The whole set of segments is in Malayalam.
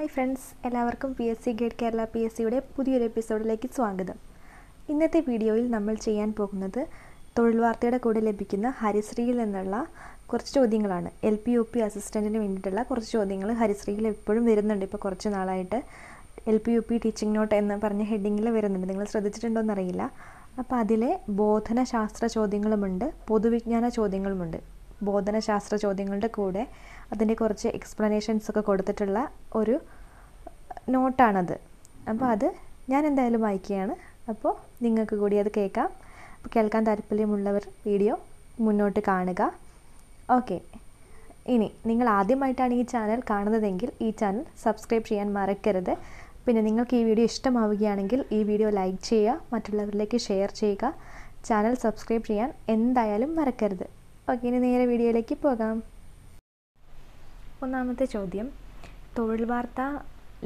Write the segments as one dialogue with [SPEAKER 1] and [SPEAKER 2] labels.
[SPEAKER 1] ഹായ് ഫ്രണ്ട്സ് എല്ലാവർക്കും പി എസ് സി ഗേഡ് കേരള പി എസ് സിയുടെ പുതിയൊരു എപ്പിസോഡിലേക്ക് സ്വാഗതം. ഇന്നത്തെ വീഡിയോയിൽ നമ്മൾ ചെയ്യാൻ പോകുന്നത് തൊഴിൽ വാർത്തയുടെ കൂടെ ലഭിക്കുന്ന ഹരിശ്രീയിൽ നിന്നുള്ള കുറച്ച് ചോദ്യങ്ങളാണ്. എൽ പി യു പി അസിസ്റ്റന്റിന് വേണ്ടിയിട്ടുള്ള കുറച്ച് ചോദ്യങ്ങൾ ഹരിശ്രീയിൽ എപ്പോഴും വരുന്നുണ്ട്. ഇപ്പോൾ കുറച്ച് നാളായിട്ട് L P U P teaching note എന്ന് പറഞ്ഞ ഹെഡിങ്ങിൽ വരുന്നുണ്ട്. നിങ്ങൾ ശ്രദ്ധിച്ചിട്ടുണ്ടോ എന്നറിയില്ല. അപ്പോൾ അതിലെ ബോധനശാസ്ത്ര ചോദ്യങ്ങളുമുണ്ട് പൊതുവിജ്ഞാന ചോദ്യങ്ങളുമുണ്ട്. ബോധനശാസ്ത്ര ചോദ്യങ്ങളുടെ കൂടെ അതിന്റെ കുറച്ച് എക്സ്പ്ലനേഷൻസ് ഒക്കെ കൊടുത്തിട്ടുള്ള ഒരു നോട്ടാണത് അപ്പോൾ അത് ഞാൻ എന്തായാലും വായിക്കുകയാണ്. അപ്പോൾ നിങ്ങൾക്ക് കൂടി അത് കേൾക്കാം. അപ്പോൾ കേൾക്കാൻ താല്പര്യമുള്ളവർ വീഡിയോ മുന്നോട്ട് കാണുക. ഓക്കെ. ഇനി നിങ്ങൾ ആദ്യമായിട്ടാണ് ഈ ചാനൽ കാണുന്നതെങ്കിൽ ഈ ചാനൽ സബ്സ്ക്രൈബ് ചെയ്യാൻ മറക്കരുത്. പിന്നെ നിങ്ങൾക്ക് ഈ വീഡിയോ ഇഷ്ടമാവുകയാണെങ്കിൽ ഈ വീഡിയോ ലൈക്ക് ചെയ്യുക മറ്റുള്ളവരിലേക്ക് ഷെയർ ചെയ്യുക. ചാനൽ സബ്സ്ക്രൈബ് ചെയ്യാൻ എന്തായാലും മറക്കരുത്. ഓക്കെ ഇനി നേരെ വീഡിയോയിലേക്ക് പോകാം. ഒന്നാമത്തെ ചോദ്യം. തൊഴിൽ വാർത്ത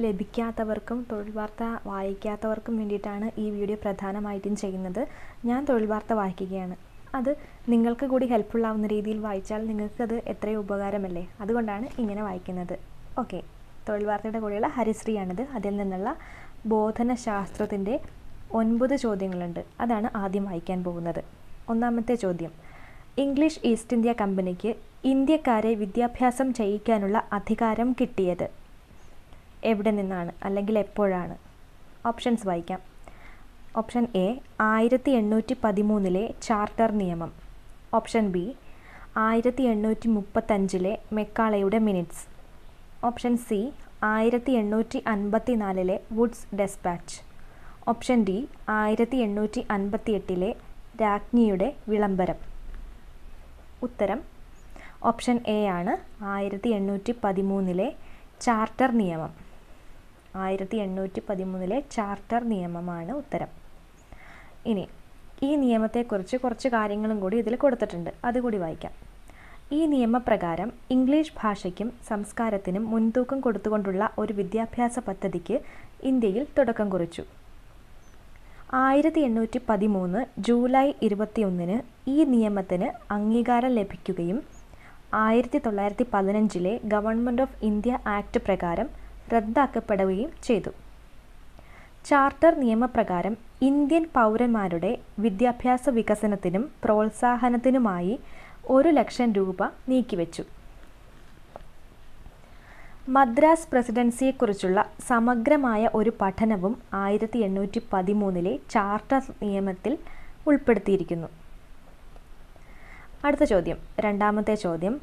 [SPEAKER 1] ലഭിക്കാത്തവർക്കും തൊഴിൽ വാർത്ത വായിക്കാത്തവർക്കും വേണ്ടിയിട്ടാണ് ഈ വീഡിയോ പ്രധാനമായിട്ടും ചെയ്യുന്നത്. ഞാൻ തൊഴിൽ വാർത്ത വായിക്കുകയാണ്. അത് നിങ്ങൾക്ക് കൂടി ഹെൽപ്ഫുൾ ആവുന്ന രീതിയിൽ വായിച്ചാൽ നിങ്ങൾക്കത് എത്രയോ ഉപകാരമല്ലേ? അതുകൊണ്ടാണ് ഇങ്ങനെ വായിക്കുന്നത്. ഓക്കെ. തൊഴിൽ വാർത്തയുടെ കൂടെയുള്ള ഹരിശ്രീയാണിത്. അതിൽ നിന്നുള്ള ബോധനശാസ്ത്രത്തിന്റെ ഒൻപത് ചോദ്യങ്ങളുണ്ട്. അതാണ് ആദ്യം വായിക്കാൻ പോകുന്നത്. ഒന്നാമത്തെ ചോദ്യം. ഇംഗ്ലീഷ് ഈസ്റ്റ് ഇന്ത്യ കമ്പനിക്ക് ഇന്ത്യക്കാരെ വിദ്യാഭ്യാസം ചെയ്യിക്കാനുള്ള അധികാരം കിട്ടിയത്. എവിടെ നിന്നാണ്? അല്ലെങ്കിൽ എപ്പോഴാണ്? ഓപ്ഷൻസ് വായിക്കാം. ഓപ്ഷൻ എ ആയിരത്തി എണ്ണൂറ്റി പതിമൂന്നിലെ ചാർട്ടർ നിയമം. ഓപ്ഷൻ ബി ആയിരത്തി എണ്ണൂറ്റി മുപ്പത്തഞ്ചിലെ മെക്കാളയുടെ മിനിറ്റ്സ്. ഓപ്ഷൻ സി ആയിരത്തി എണ്ണൂറ്റി അൻപത്തി നാലിലെ വുഡ്സ് ഡെസ്പാച്ച്. ഓപ്ഷൻ ഡി ആയിരത്തി എണ്ണൂറ്റി അൻപത്തി എട്ടിലെ രാജ്ഞിയുടെ വിളംബരം. ഉത്തരം. ഓപ്ഷൻ എ ആണ് ആയിരത്തി എണ്ണൂറ്റി പതിമൂന്നിലെ ചാർട്ടർ നിയമം. ആയിരത്തി എണ്ണൂറ്റി പതിമൂന്നിലെ ചാർട്ടർ നിയമമാണ് ഉത്തരം. ഇനി ഈ നിയമത്തെക്കുറിച്ച് കുറച്ച് കാര്യങ്ങളും കൂടി ഇതിൽ കൊടുത്തിട്ടുണ്ട്. അതുകൂടി വായിക്കാം. ഈ നിയമപ്രകാരം ഇംഗ്ലീഷ് ഭാഷയ്ക്കും സംസ്കാരത്തിനും മുൻതൂക്കം കൊടുത്തുകൊണ്ടുള്ള ഒരു വിദ്യാഭ്യാസ പദ്ധതിക്ക് ഇന്ത്യയിൽ തുടക്കം കുറിച്ചു. ആയിരത്തി എണ്ണൂറ്റി പതിമൂന്ന് ജൂലൈ ഇരുപത്തിയൊന്നിന് ഈ നിയമത്തിന് അംഗീകാരം ലഭിക്കുകയും ആയിരത്തി തൊള്ളായിരത്തി പതിനഞ്ചിലെ ഗവൺമെന്റ് ഓഫ് ഇന്ത്യ ആക്ട് പ്രകാരം റദ്ദാക്കപ്പെടുകയും ചെയ്തു. ചാർട്ടർ നിയമപ്രകാരം ഇന്ത്യൻ പൗരന്മാരുടെ വിദ്യാഭ്യാസ വികസനത്തിനും പ്രോത്സാഹനത്തിനുമായി ഒരു ലക്ഷം രൂപ നീക്കിവെച്ചു. മദ്രാസ് പ്രസിഡൻസിയെക്കുറിച്ചുള്ള സമഗ്രമായ ഒരു പഠനവും ആയിരത്തി എണ്ണൂറ്റി പതിമൂന്നിലെ ചാർട്ടർ നിയമത്തിൽ ഉൾപ്പെടുത്തിയിരിക്കുന്നു. അടുത്ത ചോദ്യം. രണ്ടാമത്തെ ചോദ്യം.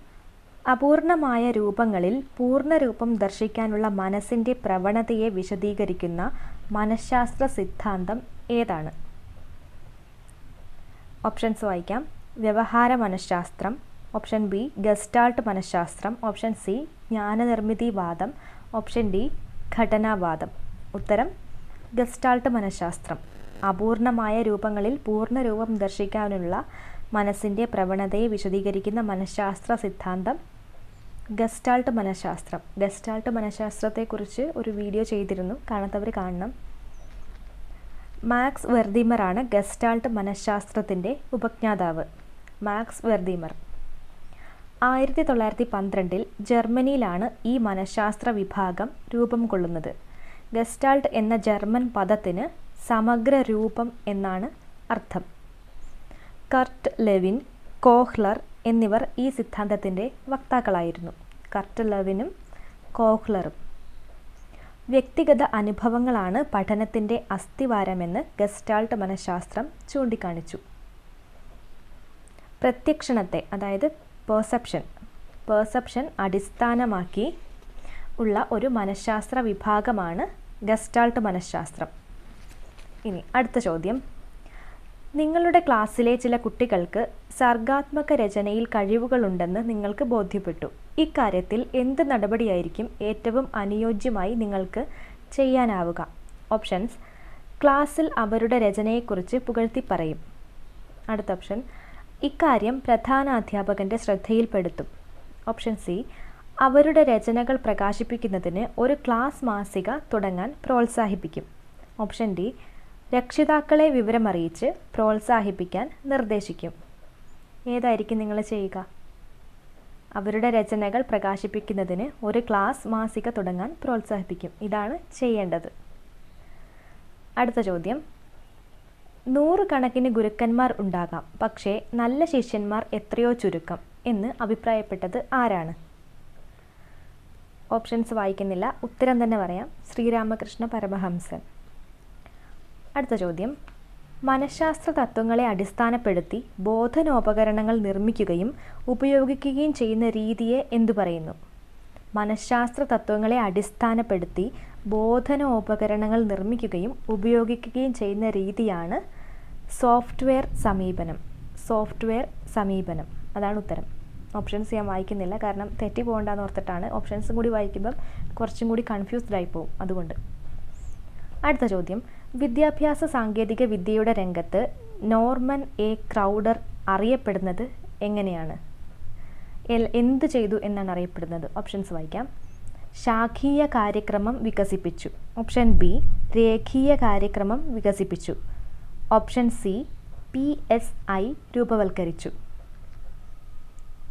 [SPEAKER 1] അപൂർണമായ രൂപങ്ങളിൽ പൂർണരൂപം ദർശിക്കാനുള്ള മനസ്സിന്റെ പ്രവണതയെ വിശദീകരിക്കുന്ന മനഃശാസ്ത്ര സിദ്ധാന്തം ഏതാണ്? ഓപ്ഷൻസ് വായിക്കാം. വ്യവഹാര മനഃശാസ്ത്രം ഓപ്ഷൻ ബി ഗസ്റ്റാൾട്ട് മനഃശാസ്ത്രം. ഓപ്ഷൻ സി ജ്ഞാനനിർമ്മിതിവാദം ഓപ്ഷൻ ഡി ഘടനാവാദം. ഉത്തരം ഗസ്റ്റാൾട്ട് മനഃശാസ്ത്രം. അപൂർണമായ രൂപങ്ങളിൽ പൂർണരൂപം ദർശിക്കാനുള്ള മനസ്സിന്റെ പ്രവണതയെ വിശദീകരിക്കുന്ന മനഃശാസ്ത്ര സിദ്ധാന്തം ഗസ്റ്റാൾട്ട് മനഃശാസ്ത്രം. ഗസ്റ്റാൾട്ട് മനഃശാസ്ത്രത്തെക്കുറിച്ച് ഒരു വീഡിയോ ചെയ്തിരുന്നു. കാണാത്തവർ കാണണം. മാക്സ് വെർദീമറാണ് ഗസ്റ്റാൾട്ട് മനഃശാസ്ത്രത്തിന്റെ ഉപജ്ഞാതാവ്. Max Wertheimer. ആയിരത്തി തൊള്ളായിരത്തി പന്ത്രണ്ടിൽ ജർമ്മനിയിലാണ് ഈ മനഃശാസ്ത്ര വിഭാഗം രൂപം കൊള്ളുന്നത്. ഗസ്റ്റാൾട്ട് എന്ന ജർമ്മൻ പദത്തിന് സമഗ്ര രൂപം എന്നാണ് അർത്ഥം. കർട്ട് ലെവിൻ കോഹ്ലർ എന്നിവർ ഈ സിദ്ധാന്തത്തിന്റെ വക്താക്കളായിരുന്നു. കർട്ട് ലെവിനും കോഹ്ലറും വ്യക്തിഗത അനുഭവങ്ങളാണ് പഠനത്തിന്റെ അസ്ഥിവാരമെന്ന് ഗസ്റ്റാൾട്ട് മനഃശാസ്ത്രം ചൂണ്ടിക്കാണിച്ചു. പ്രത്യക്ഷണത്തെ അതായത് പേഴ്സെപ്ഷൻ പെർസെപ്ഷൻ അടിസ്ഥാനമാക്കി ഉള്ള ഒരു മനഃശാസ്ത്ര വിഭാഗമാണ് ഗസ്റ്റാൾട്ട് മനഃശാസ്ത്രം. ഇനി അടുത്ത ചോദ്യം. നിങ്ങളുടെ ക്ലാസ്സിലെ ചില കുട്ടികൾക്ക് സർഗാത്മക രചനയിൽ കഴിവുകളുണ്ടെന്ന് നിങ്ങൾക്ക് ബോധ്യപ്പെട്ടു. ഇക്കാര്യത്തിൽ എന്ത് നടപടിയായിരിക്കും ഏറ്റവും അനുയോജ്യമായി നിങ്ങൾക്ക് ചെയ്യാനാവുക? ഓപ്ഷൻസ് ക്ലാസ്സിൽ അവരുടെ രചനയെക്കുറിച്ച് പുകഴ്ത്തി പറയും. അടുത്ത ഓപ്ഷൻ ഇക്കാര്യം പ്രധാന അധ്യാപകന്റെ ശ്രദ്ധയിൽപ്പെടുത്തും. ഓപ്ഷൻ സി അവരുടെ രചനകൾ പ്രകാശിപ്പിക്കുന്നതിന് ഒരു ക്ലാസ് മാസിക തുടങ്ങാൻ പ്രോത്സാഹിപ്പിക്കും. ഓപ്ഷൻ ഡി രക്ഷിതാക്കളെ വിവരമറിയിച്ച് പ്രോത്സാഹിപ്പിക്കാൻ നിർദ്ദേശിക്കും. ഏതായിരിക്കും നിങ്ങൾ ചെയ്യുക? അവരുടെ രചനകൾ പ്രകാശിപ്പിക്കുന്നതിന് ഒരു ക്ലാസ് മാസിക തുടങ്ങാൻ പ്രോത്സാഹിപ്പിക്കും. ഇതാണ് ചെയ്യേണ്ടത്. അടുത്ത ചോദ്യം നൂറുകണക്കിന് ഗുരുക്കന്മാർ ഉണ്ടാകാം. പക്ഷേ നല്ല ശിഷ്യന്മാർ എത്രയോ ചുരുക്കം എന്ന് അഭിപ്രായപ്പെട്ടത് ആരാണ്? ഓപ്ഷൻസ് വായിക്കുന്നില്ല. ഉത്തരം തന്നെ പറയാം. ശ്രീരാമകൃഷ്ണ പരമഹംസൻ. അടുത്ത ചോദ്യം. മനഃശാസ്ത്ര തത്വങ്ങളെ അടിസ്ഥാനപ്പെടുത്തി ബോധനോപകരണങ്ങൾ നിർമ്മിക്കുകയും ഉപയോഗിക്കുകയും ചെയ്യുന്ന രീതിയെ എന്തു പറയുന്നു? മനഃശാസ്ത്ര തത്വങ്ങളെ അടിസ്ഥാനപ്പെടുത്തി ബോധനോപകരണങ്ങൾ നിർമ്മിക്കുകയും ഉപയോഗിക്കുകയും ചെയ്യുന്ന രീതിയാണ് സോഫ്റ്റ്വെയർ സമീപനം. സോഫ്റ്റ്വെയർ സമീപനം. അതാണ് ഉത്തരം. ഓപ്ഷൻസ് ഞാൻ വായിക്കുന്നില്ല. കാരണം തെറ്റി പോകണ്ടെന്ന് ഓർത്തിട്ടാണ് ഓപ്ഷൻസും കൂടി വായിക്കുമ്പം കുറച്ചും കൂടി കൺഫ്യൂസ്ഡ് ആയി പോകും അതുകൊണ്ട്. അടുത്ത ചോദ്യം. വിദ്യാഭ്യാസ സാങ്കേതിക വിദ്യയുടെ രംഗത്ത് നോർമൻ എ ക്രൗഡർ അറിയപ്പെടുന്നത് എങ്ങനെയാണ്? എന്ത് ചെയ്തു എന്നാണ് അറിയപ്പെടുന്നത്? ഓപ്ഷൻസ് വായിക്കാം. ശാഖീയ കാര്യക്രമം വികസിപ്പിച്ചു. ഓപ്ഷൻ ബി രേഖീയ കാര്യക്രമം വികസിപ്പിച്ചു. Option C P S I രൂപവൽക്കരിച്ചു.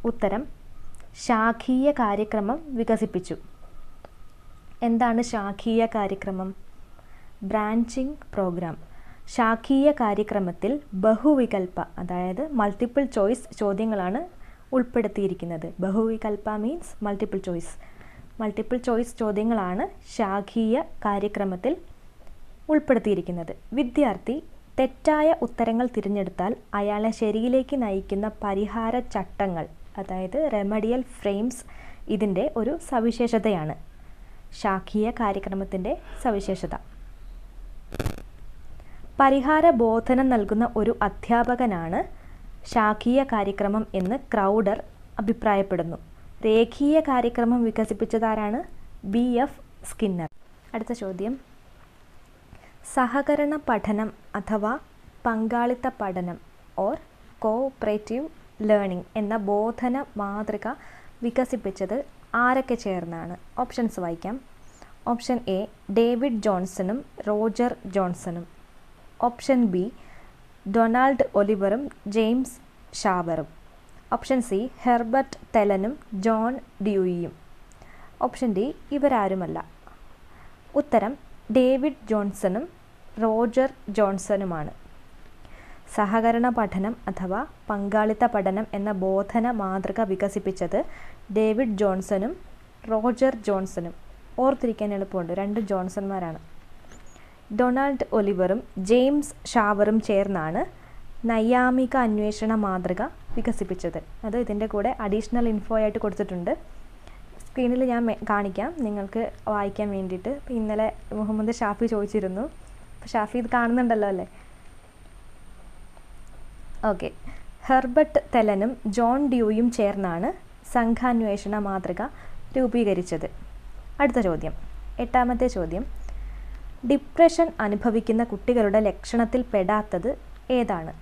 [SPEAKER 1] ഉത്തരം ശാഖീയ കാര്യക്രമം വികസിപ്പിച്ചു. എന്താണ് ശാഖീയ കാര്യക്രമം? ബ്രാഞ്ചിങ് പ്രോഗ്രാം ശാഖീയ കാര്യക്രമത്തിൽ ബഹുവികൽപ്പ അതായത് മൾട്ടിപ്പിൾ ചോയ്സ് ചോദ്യങ്ങളാണ് ഉൾപ്പെടുത്തിയിരിക്കുന്നത്. ബഹുവികൽപ്പ means multiple choice multiple choice ചോദ്യങ്ങളാണ് ശാഖീയ കാര്യക്രമത്തിൽ ഉൾപ്പെടുത്തിയിരിക്കുന്നത്. വിദ്യാർത്ഥി തെറ്റായ ഉത്തരങ്ങൾ തിരഞ്ഞെടുത്താൽ അയാളെ ശരിയിലേക്ക് നയിക്കുന്ന പരിഹാര ചട്ടങ്ങൾ അതായത് റെമഡിയൽ ഫ്രെയിംസ് ഇതിന്റെ ഒരു സവിശേഷതയാണ്. ശാഖീയ കാര്യക്രമത്തിന്റെ സവിശേഷത. പരിഹാര ബോധനം നൽകുന്ന ഒരു അധ്യാപകനാണ് ശാഖീയ കാര്യക്രമം എന്ന് ക്രൗഡർ അഭിപ്രായപ്പെടുന്നു. രേഖീയ കാര്യക്രമം വികസിപ്പിച്ചതാരാണ്? ബി. എഫ്. സ്കിന്നർ. അടുത്ത ചോദ്യം. സഹകരണ പഠനം അഥവാ പങ്കാളിത്ത പഠനം ഓർ കോഓപ്പറേറ്റീവ് ലേണിംഗ് എന്ന ബോധന മാതൃക വികസിപ്പിച്ചത് ആരൊക്കെ ചേർന്നാണ്? ഓപ്ഷൻസ് വായിക്കാം. ഓപ്ഷൻ എ ഡേവിഡ് ജോൺസണും റോജർ ജോൺസണും. ഓപ്ഷൻ ബി ഡൊണാൾഡ് ഒലിവറും ജെയിംസ് ഷാബറും. ഓപ്ഷൻ സി ഹെർബർട്ട് തെലനും ജോൺ ഡ്യൂയിയും. ഓപ്ഷൻ ഡി ഇവരാരുമല്ല. ഉത്തരം ഡേവിഡ് ജോൺസണും റോജർ ജോൺസണുമാണ്. സഹകരണ പഠനം അഥവാ പങ്കാളിത്ത പഠനം എന്ന ബോധന മാതൃക വികസിപ്പിച്ചത് ഡേവിഡ് ജോൺസണും റോജർ ജോൺസണും. ഓർത്തിരിക്കാൻ എളുപ്പമുണ്ട്. രണ്ട് ജോൺസൺമാരാണ്. ഡൊണാൾഡ് ഒലിവറും ജെയിംസ് ഷാവറും ചേർന്നാണ് നൈയാമിക അന്വേഷണ മാതൃക വികസിപ്പിച്ചത്. അത് ഇതിന്റെ കൂടെ അഡീഷണൽ ഇൻഫോ ആയിട്ട് കൊടുത്തിട്ടുണ്ട്. സ്ക്രീനിൽ ഞാൻ കാണിക്കാം. നിങ്ങൾക്ക് വായിക്കാൻ വേണ്ടിയിട്ട്. ഇപ്പോൾ ഇന്നലെ മുഹമ്മദ് ഷാഫി ചോദിച്ചിരുന്നു. അപ്പോൾ ഷാഫി ഇത് കാണുന്നുണ്ടല്ലോ അല്ലേ? ഓക്കെ. ഹെർബർട്ട് തെലനും ജോൺ ഡ്യൂയും ചേർന്നാണ് സംഘാന്വേഷണ മാതൃക രൂപീകരിച്ചത്. അടുത്ത ചോദ്യം. എട്ടാമത്തെ ചോദ്യം. ഡിപ്രഷൻ അനുഭവിക്കുന്ന കുട്ടികളുടെ ലക്ഷണത്തിൽ പെടാത്തത് ഏതാണ്?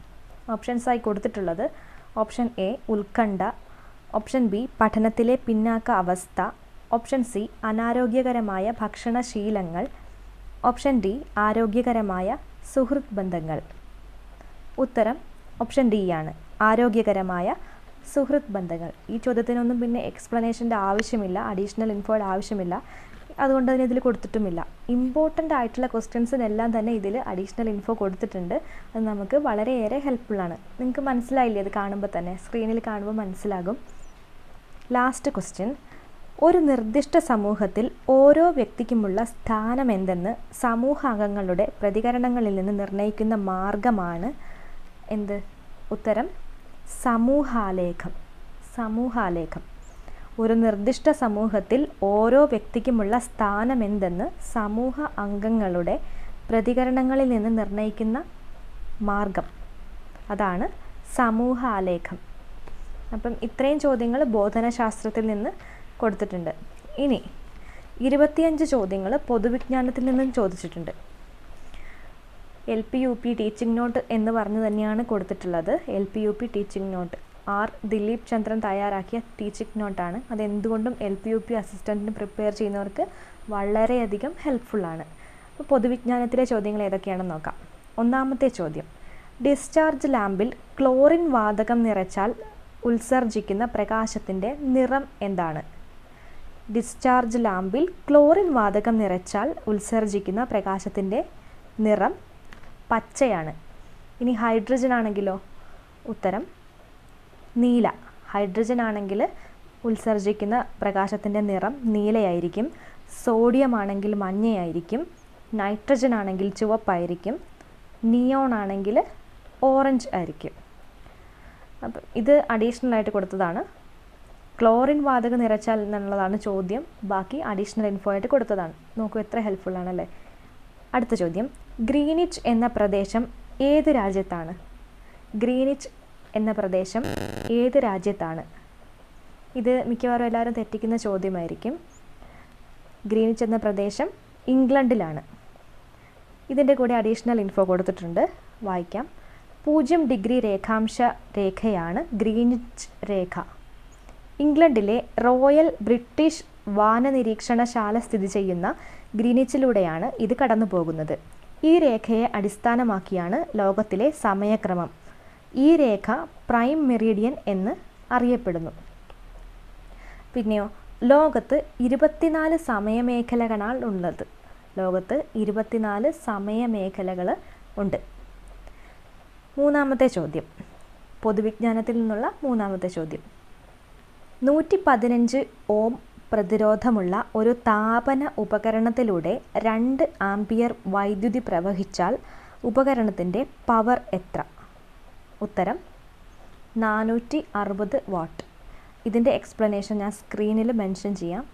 [SPEAKER 1] ഓപ്ഷൻസായി കൊടുത്തിട്ടുള്ളത് ഓപ്ഷൻ എ ഉത്കണ്ഠ. ഓപ്ഷൻ ബി പഠനത്തിലെ പിന്നാക്ക അവസ്ഥ. ഓപ്ഷൻ സി അനാരോഗ്യകരമായ ഭക്ഷണശീലങ്ങൾ. ഓപ്ഷൻ ഡി ആരോഗ്യകരമായ സുഹൃത്ത് ബന്ധങ്ങൾ. ഉത്തരം ഓപ്ഷൻ ഡി ആണ്. ആരോഗ്യകരമായ സുഹൃത്ത് ബന്ധങ്ങൾ. ഈ ചോദ്യത്തിനൊന്നും പിന്നെ എക്സ്പ്ലനേഷന്റെ ആവശ്യമില്ല അഡീഷണൽ ഇൻഫോയുടെ ആവശ്യമില്ല. അതുകൊണ്ട് തന്നെ ഇതിൽ കൊടുത്തിട്ടുമില്ല. ഇമ്പോർട്ടന്റ് ആയിട്ടുള്ള ക്വസ്റ്റ്യൻസിനെല്ലാം തന്നെ ഇതിൽ അഡീഷണൽ ഇൻഫോ കൊടുത്തിട്ടുണ്ട്. അത് നമുക്ക് വളരെയേറെ ഹെൽപ്ഫുള്ളാണ് നിങ്ങൾക്ക് മനസ്സിലായില്ലേ അത് കാണുമ്പോൾ തന്നെ? സ്ക്രീനിൽ കാണുമ്പോൾ മനസ്സിലാകും. ലാസ്റ്റ് ക്വസ്റ്റ്യൻ ഒരു നിർദ്ദിഷ്ട സമൂഹത്തിൽ ഓരോ വ്യക്തിക്കുമുള്ള സ്ഥാനം എന്തെന്ന് സമൂഹാംഗങ്ങളുടെ പ്രതികരണങ്ങളിൽ നിന്ന് നിർണയിക്കുന്ന മാർഗമാണ് എന്ത്? ഉത്തരം സമൂഹാലേഖം. സമൂഹാലേഖം. ഒരു നിർദ്ദിഷ്ട സമൂഹത്തിൽ ഓരോ വ്യക്തിക്കുമുള്ള സ്ഥാനം എന്തെന്ന് സമൂഹ അംഗങ്ങളുടെ പ്രതികരണങ്ങളിൽ നിന്ന് നിർണയിക്കുന്ന മാർഗം. അതാണ് സമൂഹ ആലേഖം അപ്പം ഇത്രയും ചോദ്യങ്ങൾ ബോധനശാസ്ത്രത്തിൽ നിന്ന് കൊടുത്തിട്ടുണ്ട്. ഇനി ഇരുപത്തിയഞ്ച് ചോദ്യങ്ങൾ പൊതുവിജ്ഞാനത്തിൽ നിന്നും ചോദിച്ചിട്ടുണ്ട്. L P U P teaching note എന്ന് പറഞ്ഞു തന്നെയാണ് കൊടുത്തിട്ടുള്ളത്. L P U P teaching note. R Dileep Chandran തയ്യാറാക്കിയ ടീച്ചിങ് നോട്ടാണ്. അത് എന്തുകൊണ്ടും എൽ പി യു പി അസിസ്റ്റന്റിന് പ്രിപ്പയർ ചെയ്യുന്നവർക്ക് വളരെയധികം ഹെൽപ്ഫുള്ളാണ് അപ്പോൾ പൊതുവിജ്ഞാനത്തിലെ ചോദ്യങ്ങൾ ഏതൊക്കെയാണെന്ന് നോക്കാം. ഒന്നാമത്തെ ചോദ്യം. ഡിസ്ചാർജ് ലാമ്പിൽ ക്ലോറിൻ വാതകം നിറച്ചാൽ ഉത്സർജിക്കുന്ന പ്രകാശത്തിന്റെ നിറം എന്താണ്? ഡിസ്ചാർജ് ലാമ്പിൽ ക്ലോറിൻ വാതകം നിറച്ചാൽ ഉത്സർജിക്കുന്ന പ്രകാശത്തിന്റെ നിറം പച്ചയാണ്. ഇനി ഹൈഡ്രജൻ ആണെങ്കിലോ? ഉത്തരം നീല. ഹൈഡ്രജൻ ആണെങ്കിൽ ഉത്സർജിക്കുന്ന പ്രകാശത്തിന്റെ നിറം നീലയായിരിക്കും. സോഡിയം ആണെങ്കിൽ മഞ്ഞയായിരിക്കും. നൈട്രജൻ ആണെങ്കിൽ ചുവപ്പായിരിക്കും. നിയോൺ ആണെങ്കിൽ ഓറഞ്ച് ആയിരിക്കും. അപ്പം ഇത് അഡീഷണൽ ആയിട്ട് കൊടുത്തതാണ്. ക്ലോറിൻ വാതകം നിറച്ചാൽ എന്നുള്ളതാണ് ചോദ്യം. ബാക്കി അഡീഷണൽ ഇൻഫോ ആയിട്ട് കൊടുത്തതാണ്. നോക്കൂ എത്ര ഹെൽപ്ഫുൾ ആണല്ലേ. അടുത്ത ചോദ്യം. ഗ്രീനിച്ച് എന്ന പ്രദേശം ഏത് രാജ്യത്താണ്? ഗ്രീനിച്ച് എന്ന പ്രദേശം ഏത് രാജ്യത്താണ്? ഇത് മിക്കവാറും എല്ലാവരും തെറ്റിക്കുന്ന ചോദ്യമായിരിക്കും. ഗ്രീനിച്ച് എന്ന പ്രദേശം ഇംഗ്ലണ്ടിലാണ്. ഇതിന്റെ കൂടെ അഡീഷണൽ ഇൻഫോ കൊടുത്തിട്ടുണ്ട്. വായിക്കാം. പൂജ്യം ഡിഗ്രി രേഖാംശ രേഖയാണ് ഗ്രീനിച്ച് രേഖ. ഇംഗ്ലണ്ടിലെ റോയൽ ബ്രിട്ടീഷ് വാനനിരീക്ഷണശാല സ്ഥിതി ചെയ്യുന്ന ഗ്രീനിച്ചിലൂടെയാണ് ഇത് കടന്നു പോകുന്നത് ഈ രേഖയെ അടിസ്ഥാനമാക്കിയാണ് ലോകത്തിലെ സമയക്രമം. ഈ രേഖ പ്രൈം മെറീഡിയൻ എന്ന് അറിയപ്പെടുന്നു. പിന്നെയോ ലോകത്ത് ഇരുപത്തിനാല് സമയമേഖലകളാണ് ഉള്ളത്. ലോകത്ത് ഇരുപത്തിനാല് സമയമേഖലകൾ ഉണ്ട്. മൂന്നാമത്തെ ചോദ്യം. പൊതുവിജ്ഞാനത്തിൽ നിന്നുള്ള മൂന്നാമത്തെ ചോദ്യം. നൂറ്റി പതിനഞ്ച് ഓം പ്രതിരോധമുള്ള ഒരു താപന ഉപകരണത്തിലൂടെ രണ്ട് ആംപിയർ വൈദ്യുതി പ്രവഹിച്ചാൽ ഉപകരണത്തിന്റെ പവർ എത്ര? ഉത്തരം നാനൂറ്റി അറുപത് വാട്ട്. ഇതിന്റെ എക്സ്പ്ലനേഷൻ ഞാൻ സ്ക്രീനിൽ മെൻഷൻ ചെയ്യാം.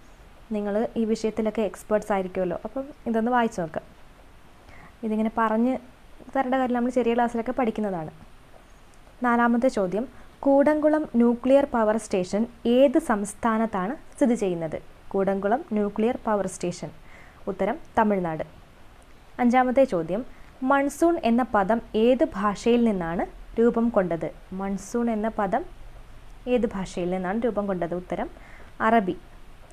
[SPEAKER 1] നിങ്ങൾ ഈ വിഷയത്തിലൊക്കെ എക്സ്പേർട്സ് ആയിരിക്കുമല്ലോ. അപ്പം ഇതൊന്ന് വായിച്ചു നോക്കുക ഇതിങ്ങനെ പറഞ്ഞ് തരേണ്ട കാര്യം നമ്മൾ ചെറിയ ക്ലാസ്സിലൊക്കെ പഠിക്കുന്നതാണ്. നാലാമത്തെ ചോദ്യം കൂടംകുളം ന്യൂക്ലിയർ പവർ സ്റ്റേഷൻ ഏത് സംസ്ഥാനത്താണ് സ്ഥിതി ചെയ്യുന്നത്? കൂടംകുളം ന്യൂക്ലിയർ പവർ സ്റ്റേഷൻ ഉത്തരം തമിഴ്നാട്. അഞ്ചാമത്തെ ചോദ്യം മൺസൂൺ എന്ന പദം ഏത് ഭാഷയിൽ നിന്നാണ് രൂപം കൊണ്ടത്. മൺസൂൺ എന്ന പദം ഏത് ഭാഷയിൽ നിന്നാണ് രൂപം കൊണ്ടത്? ഉത്തരം അറബി.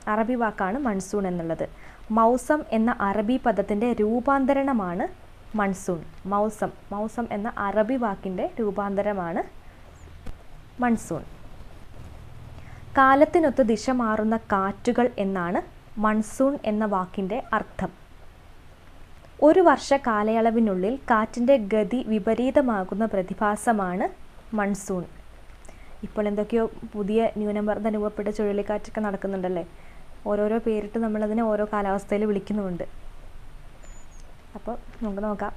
[SPEAKER 1] അറബി വാക്കാണ് മൺസൂൺ എന്നുള്ളത്. മൗസം എന്ന അറബി പദത്തിന്റെ രൂപാന്തരണമാണ് മൺസൂൺ. മൗസം മൗസം എന്ന അറബി വാക്കിന്റെ രൂപാന്തരമാണ് മൺസൂൺ. കാലത്തിനൊത്ത് ദിശ മാറുന്ന കാറ്റുകൾ എന്നാണ് മൺസൂൺ എന്ന വാക്കിന്റെ അർത്ഥം. ഒരു വർഷ കാലയളവിനുള്ളിൽ കാറ്റിന്റെ ഗതി വിപരീതമാകുന്ന പ്രതിഭാസമാണ് മൺസൂൺ. ഇപ്പോൾ എന്തൊക്കെയോ പുതിയ ന്യൂനമർദ്ദം അനുഭവപ്പെട്ട ചുഴലിക്കാറ്റൊക്കെ നടക്കുന്നുണ്ടല്ലേ? ഓരോരോ പേരിട്ട് നമ്മളതിനെ ഓരോ കാലാവസ്ഥയിൽ വിളിക്കുന്നുമുണ്ട്. അപ്പോൾ നമുക്ക് നോക്കാം.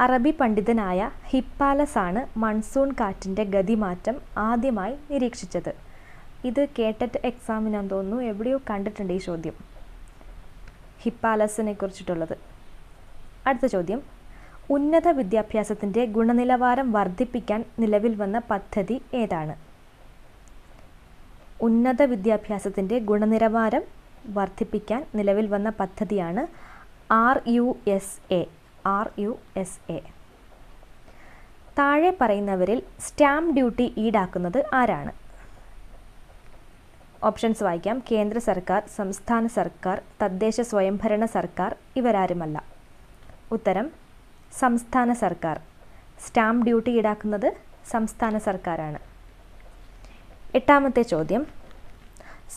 [SPEAKER 1] അറബി പണ്ഡിതനായ ഹിപ്പാലസ് ആണ് മൺസൂൺ കാറ്റിന്റെ ഗതിമാറ്റം ആദ്യമായി നിരീക്ഷിച്ചത്. ഇത് കേട്ടറ്റ് എക്സാമിനാന്ന് തോന്നുന്നു. എവിടെയോ കണ്ടിട്ടുണ്ട് ഈ ചോദ്യം. ഹിപ്പാലസിനെ കുറിച്ചിട്ടുള്ളത്. അടുത്ത ചോദ്യം. ഉന്നത വിദ്യാഭ്യാസത്തിന്റെ ഗുണനിലവാരം വർദ്ധിപ്പിക്കാൻ നിലവിൽ വന്ന പദ്ധതി ഏതാണ്? ഉന്നത വിദ്യാഭ്യാസത്തിന്റെ ഗുണനിലവാരം വർദ്ധിപ്പിക്കാൻ നിലവിൽ വന്ന പദ്ധതിയാണ് R U S A. R U S A. താഴെ പറയുന്നവരിൽ സ്റ്റാമ്പ് ഡ്യൂട്ടി ഈടാക്കുന്നത് ആരാണ്? ഓപ്ഷൻസ് വായിക്കാം. കേന്ദ്ര സർക്കാർ സംസ്ഥാന സർക്കാർ തദ്ദേശ സ്വയംഭരണ സർക്കാർ ഇവരാരുമല്ല. ഉത്തരം സംസ്ഥാന സർക്കാർ. സ്റ്റാമ്പ് ഡ്യൂട്ടി ഈടാക്കുന്നത് സംസ്ഥാന സർക്കാരാണ്. എട്ടാമത്തെ ചോദ്യം.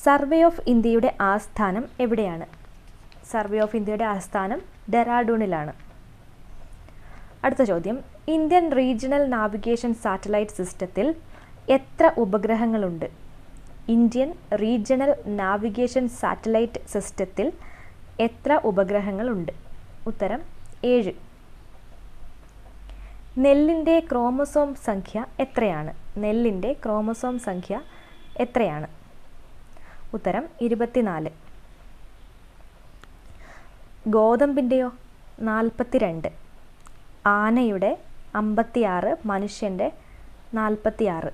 [SPEAKER 1] സർവേ ഓഫ് ഇന്ത്യയുടെ ആസ്ഥാനം എവിടെയാണ്? സർവേ ഓഫ് ഇന്ത്യയുടെ ആസ്ഥാനം ഡെറാഡൂണിലാണ്. അടുത്ത ചോദ്യം. ഇന്ത്യൻ റീജിയണൽ നാവിഗേഷൻ സാറ്റലൈറ്റ് സിസ്റ്റത്തിൽ എത്ര ഉപഗ്രഹങ്ങളുണ്ട്? ഇന്ത്യൻ റീജിയണൽ നാവിഗേഷൻ സാറ്റലൈറ്റ് സിസ്റ്റത്തിൽ എത്ര ഉപഗ്രഹങ്ങളുണ്ട്? ഉത്തരം ഏഴ്. നെല്ലിന്റെ ക്രോമസോം സംഖ്യ എത്രയാണ്? നെല്ലിന്റെ ക്രോമസോം സംഖ്യ എത്രയാണ്? ഉത്തരം ഇരുപത്തിനാല്. ഗോതമ്പിന്റെയോ? നാൽപ്പത്തിരണ്ട്. ആനയുടെ അമ്പത്തിയാറ് മനുഷ്യന്റെ നാൽപ്പത്തിയാറ്.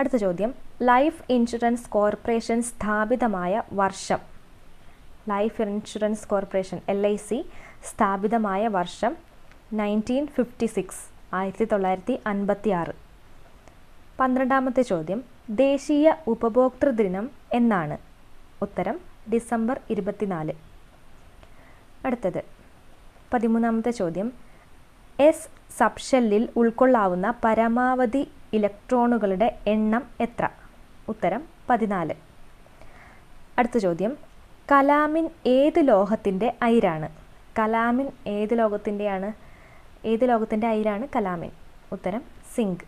[SPEAKER 1] അടുത്ത ചോദ്യം. ലൈഫ് ഇൻഷുറൻസ് കോർപ്പറേഷൻ സ്ഥാപിതമായ വർഷം life insurance corporation L I C സ്ഥാപിതമായ വർഷം നയന്റീൻ ഫിഫ്റ്റി സിക്സ് ആയിരത്തി തൊള്ളായിരത്തി അൻപത്തി ആറ് പന്ത്രണ്ടാമത്തെ ചോദ്യം ദേശീയ ഉപഭോക്തൃ ദിനം എന്നാണ്. ഉത്തരം ഡിസംബർ ഇരുപത്തിനാല്. അടുത്തത് പതിമൂന്നാമത്തെ ചോദ്യം എസ് സബ്ഷെല്ലിൽ ഉൾക്കൊള്ളാവുന്ന പരമാവധി ഇലക്ട്രോണുകളുടെ എണ്ണം എത്ര? ഉത്തരം പതിനാല്. അടുത്ത ചോദ്യം കലാമിൻ ഏത് ലോഹത്തിന്റെ അയിരാണ്? കലാമിൻ ഏത് ലോകത്തിന്റെയാണ്? ഏത് ലോകത്തിന്റെ അയിരാണ് കലാമിൻ? ഉത്തരം സിങ്ക്.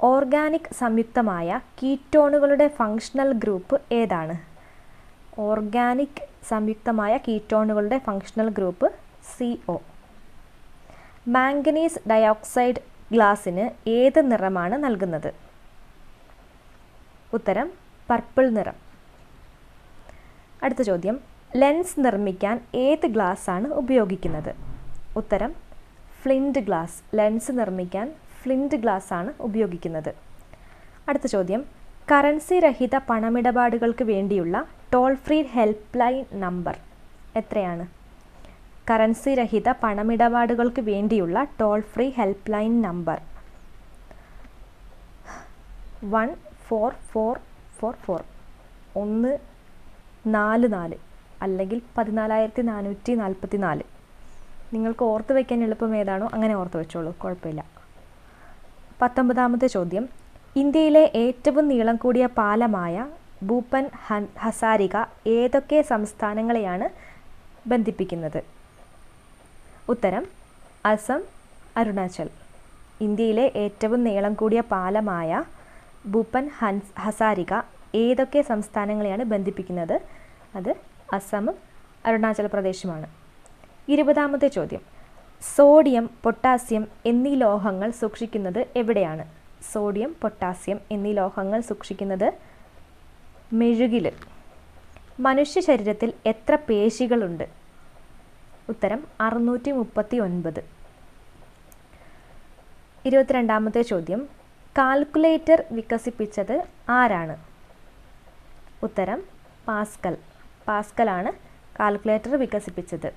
[SPEAKER 1] ഓർഗാനിക് സംയുക്തമായ കീറ്റോണുകളുടെ ഫങ്ഷണൽ ഗ്രൂപ്പ് ഏതാണ്? ഓർഗാനിക് സംയുക്തമായ കീറ്റോണുകളുടെ functional group C O. Manganese dioxide ഗ്ലാസിന് ഏത് നിറമാണ് നൽകുന്നത്? ഉത്തരം പർപ്പിൾ നിറം. അടുത്ത ചോദ്യം. ലെൻസ് നിർമ്മിക്കാൻ ഏത് ഗ്ലാസ് ആണ് ഉപയോഗിക്കുന്നത്? ഉത്തരം ഫ്ലിന്റ് ഗ്ലാസ്. ലെൻസ് നിർമ്മിക്കാൻ ഫ്ലിന്റ് ഗ്ലാസ് ആണ് ഉപയോഗിക്കുന്നത്. അടുത്ത ചോദ്യം. കറൻസി രഹിത പണമിടപാടുകൾക്ക് വേണ്ടിയുള്ള toll free help line number എത്രയാണ്? കറൻസി രഹിത പണമിടപാടുകൾക്ക് വേണ്ടിയുള്ള toll free help line number one four four four four. ഒന്ന് നാല് നാല് അല്ലെങ്കിൽ പതിനാലായിരത്തി നാനൂറ്റി നാൽപ്പത്തി നാല് നിങ്ങൾക്ക് ഓർത്ത് വയ്ക്കാൻ എളുപ്പം ഏതാണോ അങ്ങനെ ഓർത്ത് വെച്ചോളൂ കുഴപ്പമില്ല. പത്തൊമ്പതാമത്തെ ചോദ്യം. ഇന്ത്യയിലെ ഏറ്റവും നീളം കൂടിയ പാലമായ ഭൂപ്പൻ ഹസാരിക ഏതൊക്കെ സംസ്ഥാനങ്ങളെയാണ് ബന്ധിപ്പിക്കുന്നത്? ഉത്തരം അസം അരുണാചൽ. ഇന്ത്യയിലെ ഏറ്റവും നീളം കൂടിയ പാലമായ ഭൂപ്പൻ ഹൻസ് ഹസാരിക ഏതൊക്കെ സംസ്ഥാനങ്ങളെയാണ് ബന്ധിപ്പിക്കുന്നത്? അത് അസമും അരുണാചൽ പ്രദേശുമാണ്. ഇരുപതാമത്തെ ചോദ്യം. സോഡിയം പൊട്ടാസ്യം എന്നീ ലോഹങ്ങൾ സൂക്ഷിക്കുന്നത് എവിടെയാണ്? സോഡിയം പൊട്ടാസ്യം എന്നീ ലോഹങ്ങൾ സൂക്ഷിക്കുന്നത് മെഴുകിൽ മനുഷ്യ ശരീരത്തിൽ എത്ര പേശികളുണ്ട്? ഉത്തരം അറുന്നൂറ്റി മുപ്പത്തി ഒൻപത് ഇരുപത്തിരണ്ടാമത്തെ ചോദ്യം. കാൽക്കുലേറ്റർ വികസിപ്പിച്ചത് ആരാണ്? ഉത്തരം പാസ്കൽ. പാസ്കലാണ് കാൽക്കുലേറ്റർ വികസിപ്പിച്ചത്.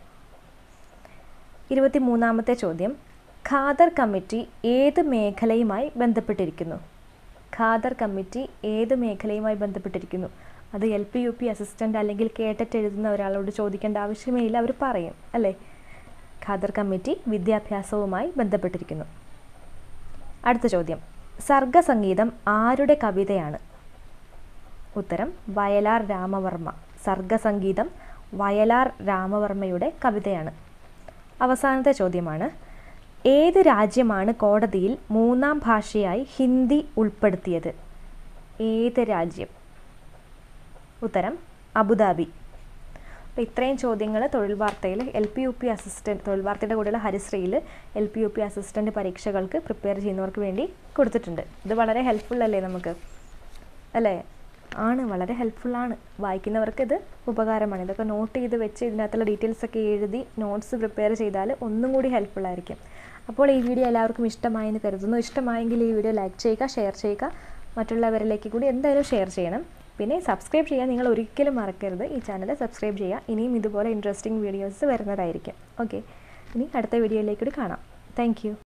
[SPEAKER 1] ഇരുപത്തിമൂന്നാമത്തെ ചോദ്യം. ഖാദർ കമ്മിറ്റി ഏത് മേഖലയുമായി ബന്ധപ്പെട്ടിരിക്കുന്നു? ഖാദർ കമ്മിറ്റി ഏത് മേഖലയുമായി ബന്ധപ്പെട്ടിരിക്കുന്നു? അത് L P U P assistant അല്ലെങ്കിൽ കേട്ടറ്റ് എഴുതുന്ന ഒരാളോട് ചോദിക്കേണ്ട ആവശ്യമേ ഇല്ല അവർ പറയും അല്ലേ? ഖാദർ കമ്മിറ്റി വിദ്യാഭ്യാസവുമായി ബന്ധപ്പെട്ടിരിക്കുന്നു. അടുത്ത ചോദ്യം. സർഗസംഗീതം ആരുടെ കവിതയാണ്? ഉത്തരം വയലാർ രാമവർമ്മ. സർഗസംഗീതം വയലാർ രാമവർമ്മയുടെ കവിതയാണ്. അവസാനത്തെ ചോദ്യമാണ്. ഏത് രാജ്യമാണ് കോടതിയിൽ മൂന്നാം ഭാഷയായി ഹിന്ദി ഉൾപ്പെടുത്തിയത്? ഏത് രാജ്യം? ഉത്തരം അബുദാബി. അപ്പോൾ ഇത്രയും ചോദ്യങ്ങൾ തൊഴിൽ വാർത്തയിൽ L P U P assistant തൊഴിൽ വാർത്തയുടെ കൂടെയുള്ള ഹരിശ്രീയിൽ L P U P assistant പരീക്ഷകൾക്ക് പ്രിപ്പയർ ചെയ്യുന്നവർക്ക് വേണ്ടി കൊടുത്തിട്ടുണ്ട്. ഇത് വളരെ ഹെൽപ്ഫുൾ അല്ലേ നമുക്ക്? അല്ലേ? ആണ് വളരെ ഹെൽപ്ഫുള്ളാണ് വായിക്കുന്നവർക്ക് ഇത് ഉപകാരമാണ്. ഇതൊക്കെ നോട്ട് ചെയ്ത് വെച്ച് ഇതിനകത്തുള്ള ഡീറ്റെയിൽസ് ഒക്കെ എഴുതി നോട്ട്സ് പ്രിപ്പയർ ചെയ്താൽ ഒന്നും കൂടി ഹെൽപ്ഫുൾ ആയിരിക്കും. അപ്പോൾ ഈ വീഡിയോ എല്ലാവർക്കും ഇഷ്ടമായെന്ന് കരുതുന്നു. ഇഷ്ടമായെങ്കിൽ ഈ വീഡിയോ ലൈക്ക് ചെയ്യുക ഷെയർ ചെയ്യുക. മറ്റുള്ളവരിലേക്ക് കൂടി എന്തായാലും ഷെയർ ചെയ്യണം. പിന്നെ സബ്സ്ക്രൈബ് ചെയ്യാൻ നിങ്ങൾ ഒരിക്കലും മറക്കരുത്. ഈ ചാനൽ സബ്സ്ക്രൈബ് ചെയ്യുക. ഇനിയും ഇതുപോലെ ഇൻട്രസ്റ്റിംഗ് വീഡിയോസ് വരുന്നതായിരിക്കും. ഓക്കെ ഇനി അടുത്ത വീഡിയോയിലേക്ക് കൂടി കാണാം. താങ്ക്